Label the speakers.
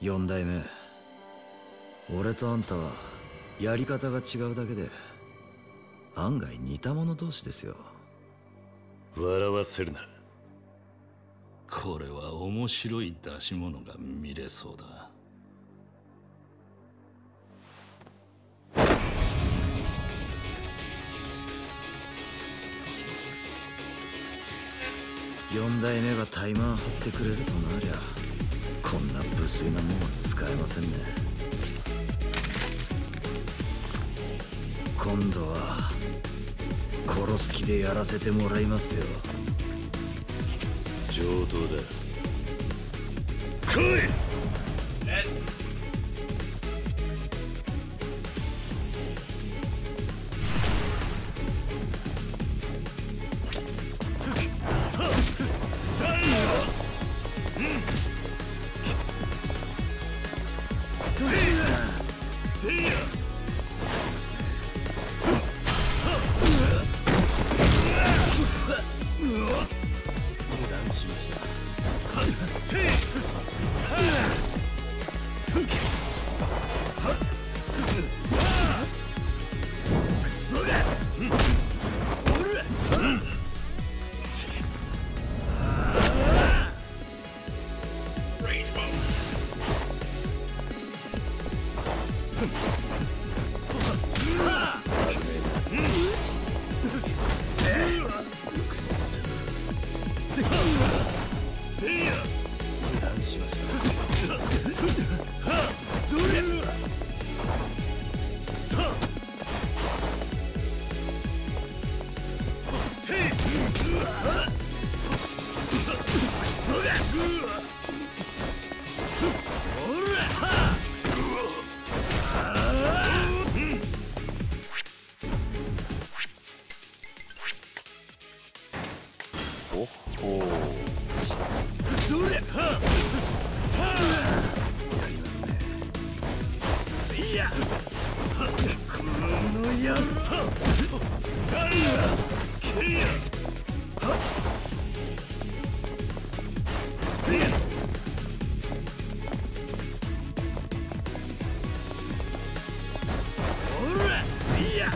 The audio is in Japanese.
Speaker 1: 四代目。俺とあんたはやり方が違うだけで案外似た者同士ですよ。
Speaker 2: 笑わせるな。
Speaker 3: これは面白い出し物が見れそうだ。
Speaker 1: 四代目がタイマン張ってくれるとなりゃこんな無粋なもんは使えませんね。今度は殺す気でやらせてもらいますよ。
Speaker 2: 上等だ。来い
Speaker 1: See ya! この野郎。ほらすいや